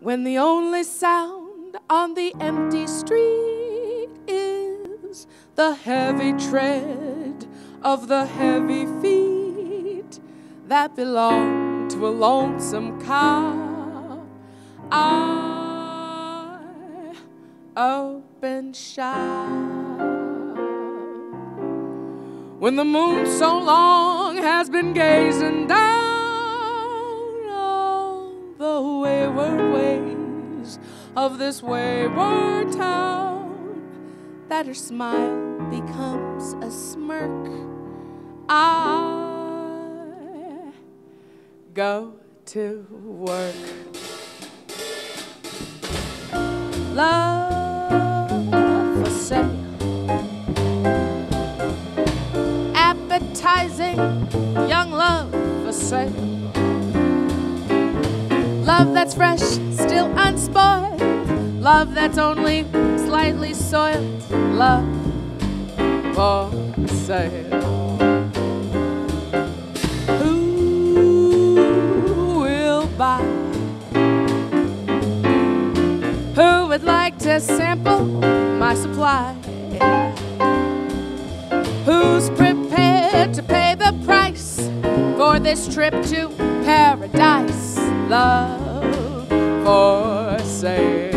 when the only sound on the empty street is the heavy tread of the heavy feet that belong to a lonesome car. I open shop. When the moon so long has been gazing down the wayward ways of this wayward town, that her smile becomes a smirk. I go to work. Love for sale. Appetizing young love for sale. Love that's fresh, still unspoiled. Love that's only slightly soiled. Love for sale. Who will buy? Who would like to sample my supply? Who's prepared to pay the price for this trip to paradise? Love for sale.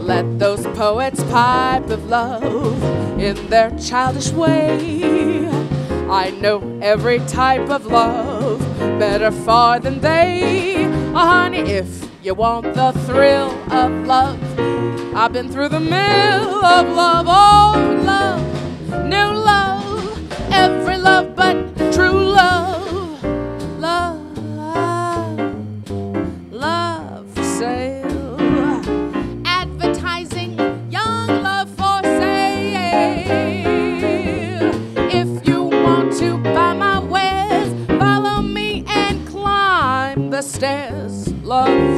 Let those poets pipe of love in their childish way. I know every type of love better far than they. Oh, honey, if you want the thrill of love, I've been through the mill of love, oh love, new love, every love love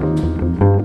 love,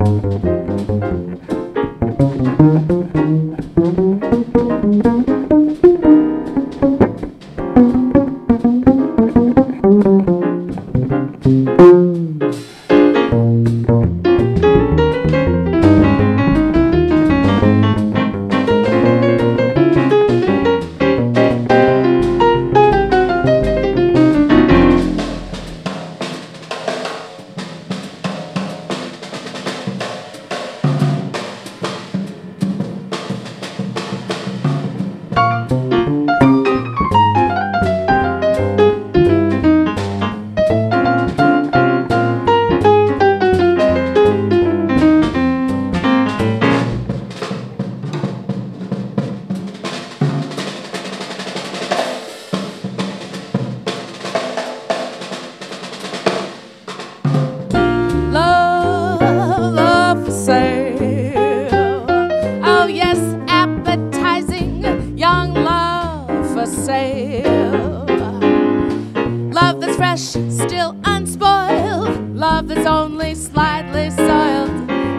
still unspoiled. Love that's only slightly soiled.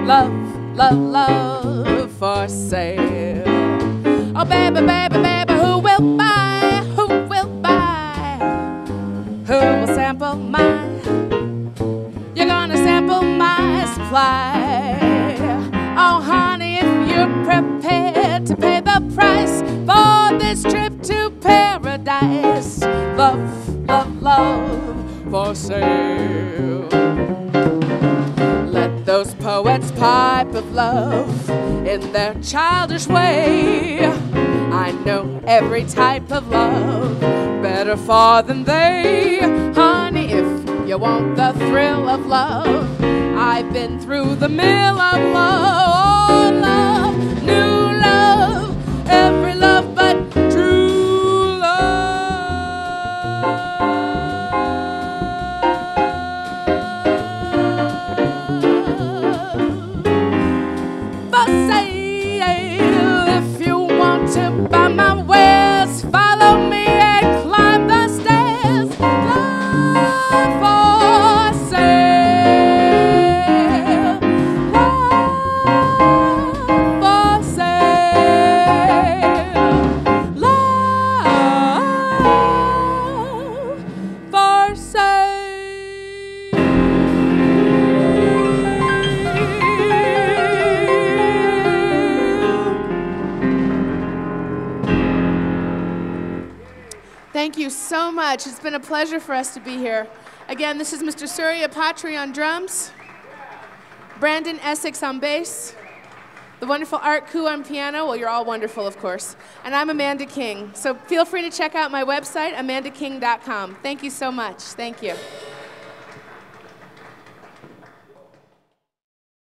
Love, love, love for sale. Oh, baby, baby, baby, who will buy? Poets pipe of love in their childish way. I know every type of love better far than they. Honey, if you want the thrill of love, I've been through the mill of love. Oh, love, new love, every Thank you so much. It's been a pleasure for us to be here. Again, this is Mr. Surya Patri on drums, Brandon Essex on bass, the wonderful Art Koo on piano. Well, you're all wonderful, of course. And I'm Amanda King. So feel free to check out my website, amandaking.com. Thank you so much. Thank you.